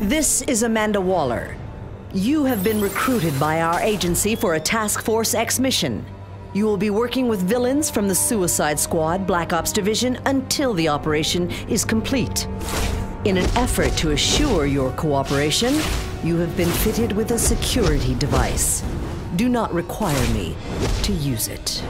This is Amanda Waller. You have been recruited by our agency for a Task Force X mission. You will be working with villains from the Suicide Squad Black Ops Division until the operation is complete. In an effort to assure your cooperation, you have been fitted with a security device. Do not require me to use it.